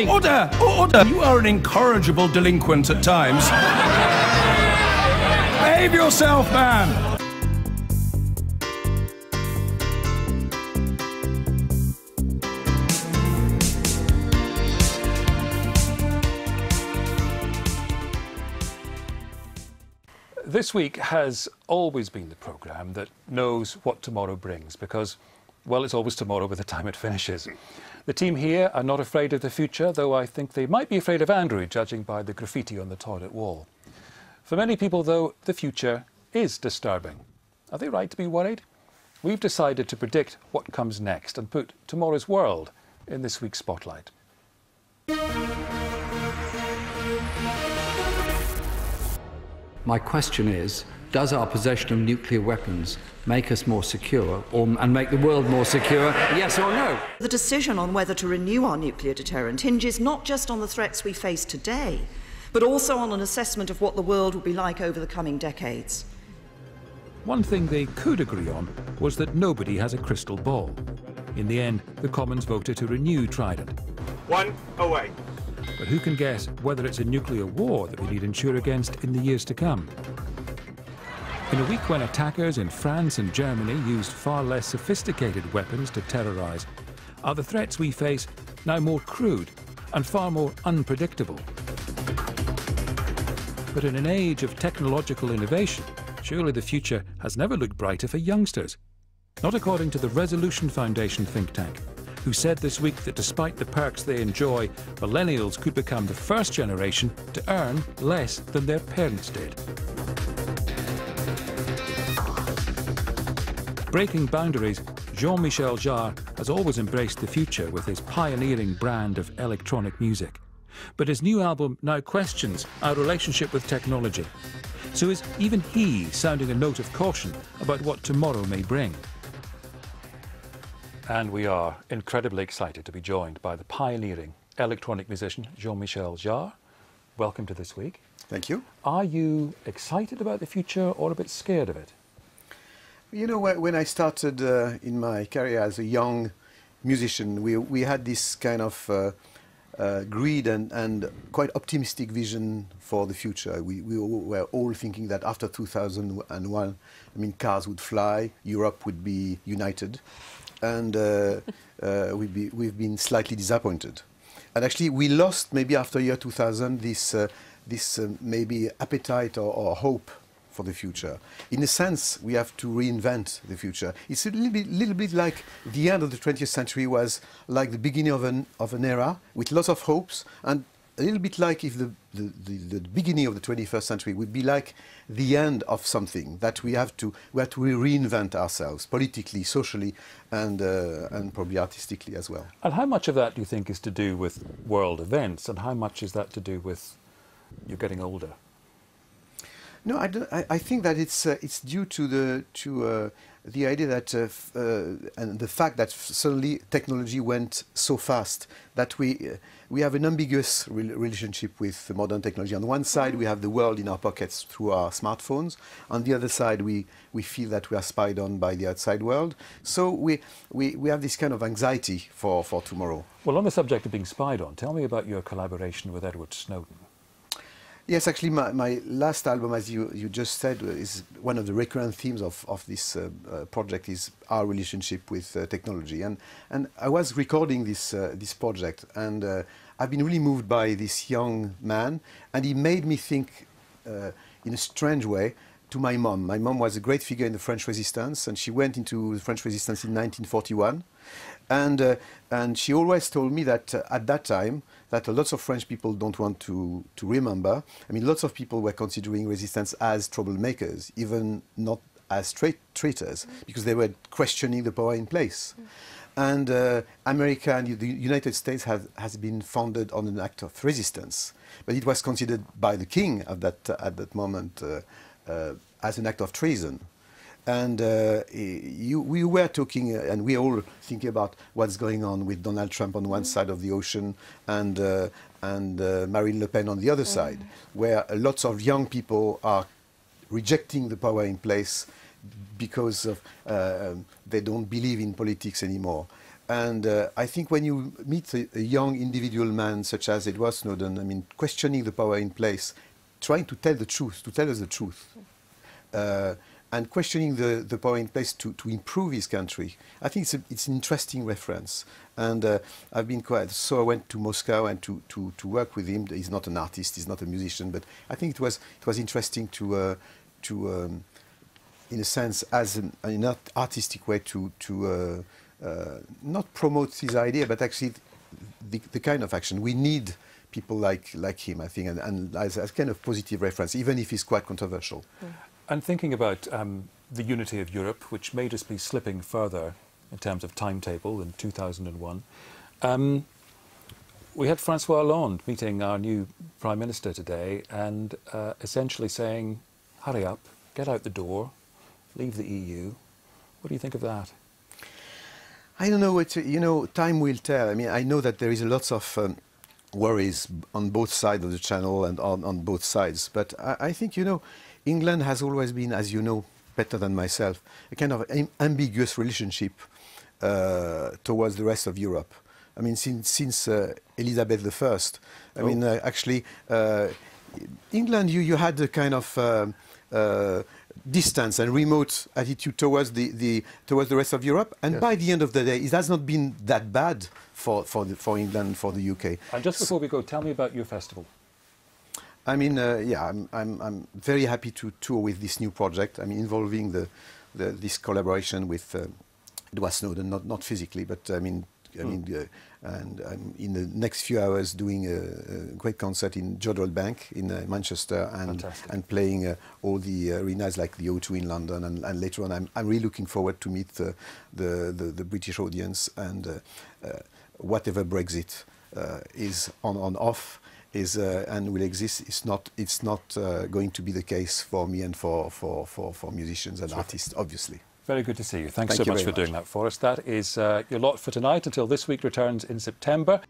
Order! Order! You are an incorrigible delinquent at times. Behave yourself, man! This week has always been the programme that knows what tomorrow brings because, well, it's always tomorrow by the time it finishes. The team here are not afraid of the future, though I think they might be afraid of Andrew, judging by the graffiti on the toilet wall. For many people, though, the future is disturbing. Are they right to be worried? We've decided to predict what comes next and put tomorrow's world in this week's spotlight. My question is, does our possession of nuclear weapons make us more secure or, and make the world more secure, yes or no? The decision on whether to renew our nuclear deterrent hinges not just on the threats we face today, but also on an assessment of what the world will be like over the coming decades. One thing they could agree on was that nobody has a crystal ball. In the end, the Commons voted to renew Trident. One away. But who can guess whether it's a nuclear war that we need insure against in the years to come? In a week when attackers in France and Germany used far less sophisticated weapons to terrorise, are the threats we face now more crude and far more unpredictable? But in an age of technological innovation, surely the future has never looked brighter for youngsters. Not according to the Resolution Foundation think tank, who said this week that despite the perks they enjoy, millennials could become the first generation to earn less than their parents did. Breaking boundaries, Jean-Michel Jarre has always embraced the future with his pioneering brand of electronic music. But his new album now questions our relationship with technology. So is even he sounding a note of caution about what tomorrow may bring? And we are incredibly excited to be joined by the pioneering electronic musician Jean-Michel Jarre. Welcome to This Week. Thank you. Are you excited about the future or a bit scared of it? You know, when I started uh, in my career as a young musician, we, we had this kind of uh, uh, greed and, and quite optimistic vision for the future. We, we were all thinking that after 2001, I mean, cars would fly, Europe would be united and uh, uh, we've, be, we've, been slightly disappointed. And actually, we lost maybe after year 2000 this, uh, this maybe appetite or, or hope for the future. In a sense, we have to reinvent the future. It's a little bit, little bit like the end of the 20th century was like the beginning of an, of an era with lots of hopes and a little bit like if the, the, the, the, beginning of the 21st century would be like the end of something that we have to we have to reinvent ourselves politically, socially, and uh, and probably artistically as well. And how much of that do you think is to do with world events, and how much is that to do with you're getting older? No, I, I, I think that it's uh, it's due to the to uh, the idea that uh, uh and the fact that suddenly technology went so fast that we uh, we have an ambiguous re relationship with modern technology. On one side, we have the world in our pockets through our smartphones. On the other side, we we feel that we are spied on by the outside world. So we we, we have this kind of anxiety for for tomorrow. Well, on the subject of being spied on, tell me about your collaboration with Edward Snowden. Yes, actually, my, my last album, as you, you just said, is one of the recurrent themes of, of this uh, uh, project is our relationship with uh, technology. And, and I was recording this, uh, this project, and uh, I've been really moved by this young man, and he made me think uh, in a strange way to my mom. My mom was a great figure in the French resistance, and she went into the French resistance in 1941. And, and she always told me that at that time, that lots of French people don't want to, to remember. I mean, lots of people were considering resistance as troublemakers, even not as tra traitors, because they were questioning the power in place. Mm. And uh, America and the United States have, has been founded on an act of resistance, but it was considered by the king at that, uh, at that moment uh, uh as an act of treason. And uh, you, we were talking, uh, and we all thinking about what's going on with Donald Trump on one side of the ocean and, uh, and uh, Marine Le Pen on the other side, where lots of young people are rejecting the power in place because of, uh, um, they don't believe in politics anymore. And uh, I think when you meet a, a, young individual man such as Edward Snowden, I mean, questioning the power in place, trying to tell the truth, to tell us the truth, uh, and questioning the, the power in place to, to improve his country, I think it's, a, it's an interesting reference. And uh, I've been quite, so I went to Moscow and to, to, to work with him. He's not an artist, he's not a musician, but I think it was, it was interesting to, uh, to um, in a sense, as an, an artistic way to, to uh, uh, not promote his idea, but actually the, the, kind of action. We need people like, like him, I think, and, and as, as kind of positive reference, even if he's quite controversial. Mm. And thinking about um, the unity of Europe, which made us be slipping further in terms of timetable in 2001, um, we had Francois Hollande meeting our new Prime Minister today and uh, essentially saying, hurry up, get out the door, leave the EU. What do you think of that? I don't know. It's, you know, time will tell. I mean, I know that there is a lots of um, worries on both sides of the channel and on, on both sides. But I, I, think, you know, England has always been, as you know better than myself, a kind of ambiguous relationship uh, towards the rest of Europe. I mean, since, since uh, Elizabeth I, I oh. mean, uh, actually, uh, England, you, you had a kind of um, uh, distance and remote attitude towards the, the, towards the rest of Europe. And yes. by the end of the day, it has not been that bad for, for, the, for England, for the UK. And just before we go, tell me about your festival. I mean, uh, yeah, I'm, I'm, I'm very happy to tour with this new project. I mean, involving the, the this collaboration with uh, Edward Snowden, not, not physically, but I mean, I mm. mean, uh, and I'm in the next few hours doing a, a great concert in Jodrell Bank in uh, Manchester and and playing uh, all the arenas like the O2 in London and, and later on. I'm, I'm really looking forward to meet the the, the, the British audience and uh, uh, whatever Brexit uh, is on on off is uh, and will exist. It's not it's not going to be the case for me and for for for, for musicians and artists obviously very good to see you. Thanks Thank so you much for much. doing that for us. That is uh, your lot for tonight. Until this week returns in September.